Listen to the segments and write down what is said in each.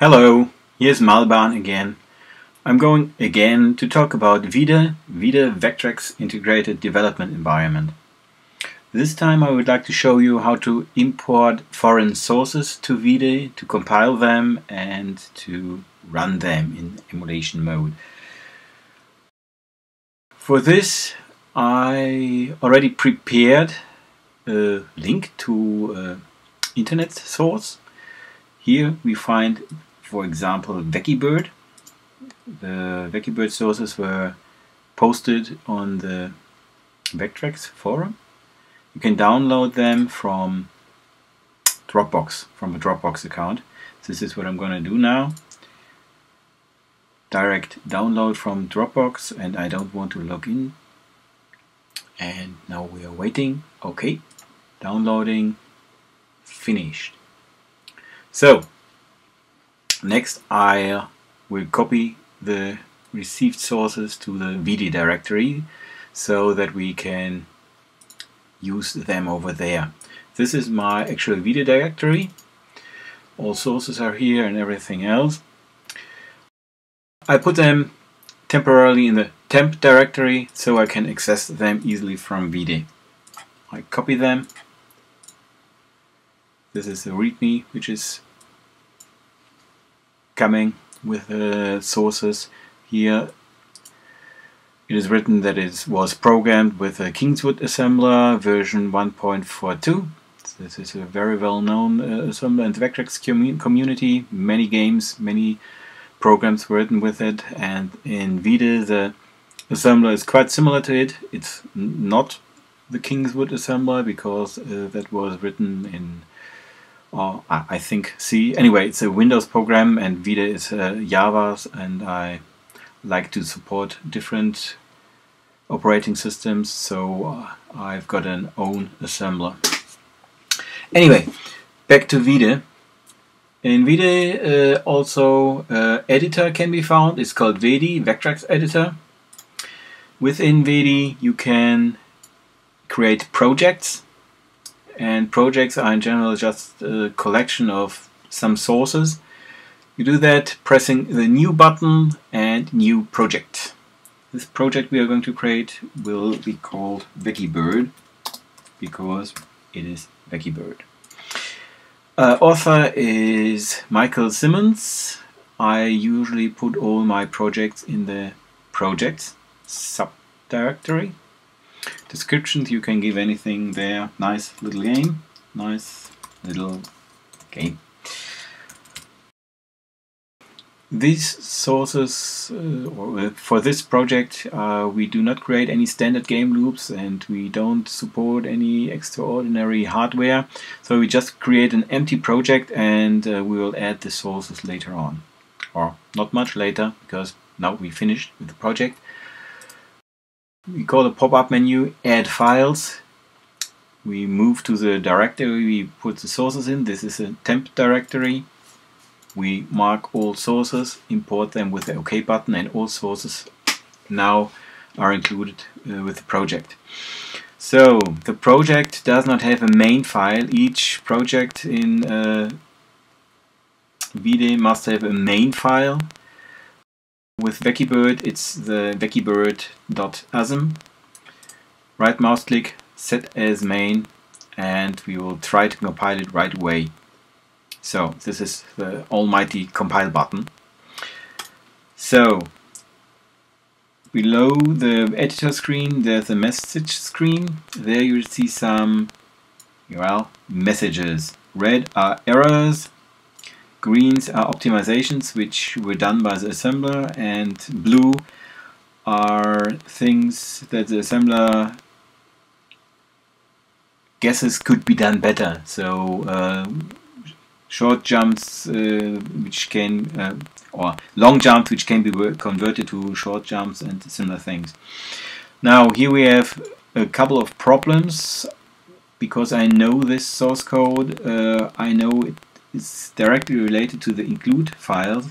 Hello, here's Malban again. I'm going again to talk about VIDE, VIDE Vectrex Integrated Development Environment. This time I would like to show you how to import foreign sources to VIDE, to compile them and to run them in emulation mode. For this I already prepared a link to an internet source. Here we find for example Vecibird. The Vecibird sources were posted on the Vectrex forum. You can download them from Dropbox, from a Dropbox account. This is what I'm going to do now. Direct download from Dropbox and I don't want to log in. And now we are waiting. Okay, downloading, finished. So Next I will copy the received sources to the VIDE directory so that we can use them over there. This is my actual VIDE directory. All sources are here and everything else. I put them temporarily in the temp directory so I can access them easily from VIDE. I copy them. This is the README which is coming with uh, sources here. It is written that it was programmed with a Kingswood assembler version 1.42 this is a very well-known uh, assembler in the Vectrex community. Many games many programs were written with it and in VIDE the assembler is quite similar to it. It's not the Kingswood assembler because uh, that was written in or I think C. Anyway, it's a Windows program and VIDE is uh, Java and I like to support different operating systems so uh, I've got an own assembler. Anyway, back to VIDE. In VIDE uh, also uh, editor can be found, it's called VEDI, Vectrex editor. Within VEDI you can create projects and projects are in general just a collection of some sources. You do that pressing the new button and new project. This project we are going to create will be called Vecibird because it is Vecibird. Uh, author is Michael Simmons. I usually put all my projects in the projects subdirectory descriptions you can give anything there. Nice little game. Nice little game. These sources uh, for this project uh, we do not create any standard game loops and we don't support any extraordinary hardware. So we just create an empty project and uh, we will add the sources later on. Or not much later because now we finished with the project we call the pop-up menu add files. We move to the directory we put the sources in. This is a temp directory. We mark all sources import them with the OK button and all sources now are included uh, with the project. So the project does not have a main file. Each project in uh, VIDE must have a main file with Vecibird, it's the vecibird.asm. Right mouse click, set as main, and we will try to compile it right away. So this is the almighty compile button. So below the editor screen there's a message screen. There you'll see some well messages. Red are errors, Greens are optimizations which were done by the assembler and blue are things that the assembler guesses could be done better. So uh, short jumps uh, which can uh, or long jumps which can be converted to short jumps and similar things. Now here we have a couple of problems because I know this source code uh, I know it is directly related to the include files.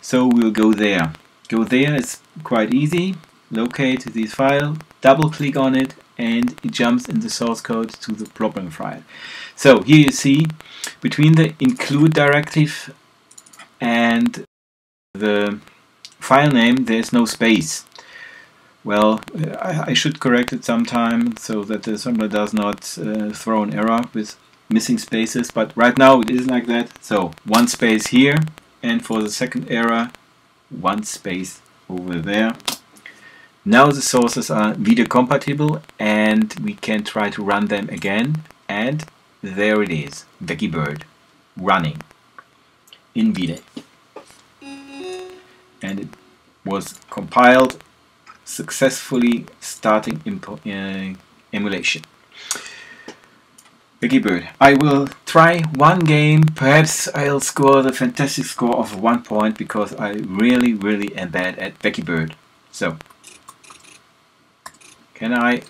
So we'll go there. Go there it's quite easy. Locate this file double click on it and it jumps in the source code to the problem file. So here you see between the include directive and the file name there's no space. Well, I, I should correct it sometime so that the assembler does not uh, throw an error with missing spaces, but right now it is like that. So one space here, and for the second error, one space over there. Now the sources are VIDE compatible and we can try to run them again and there it is, Vecibird running in VDA. And it was compiled successfully starting uh, emulation. Vecibird. I will try one game, perhaps I'll score the fantastic score of one point because I really, really am bad at Vecibird. So, can I?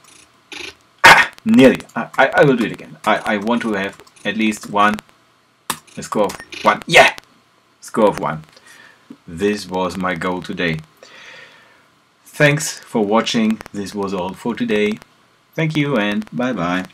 Ah, nearly. I, I, I will do it again. I, I want to have at least one, a score of one. Yeah! Score of one. This was my goal today. Thanks for watching. This was all for today. Thank you and bye bye.